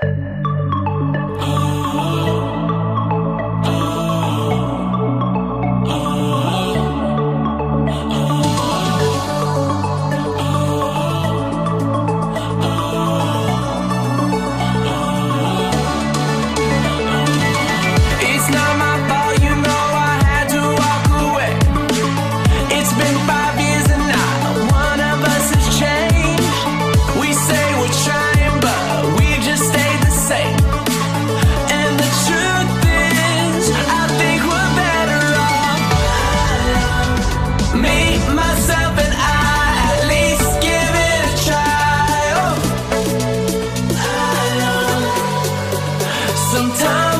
Bye. sometimes.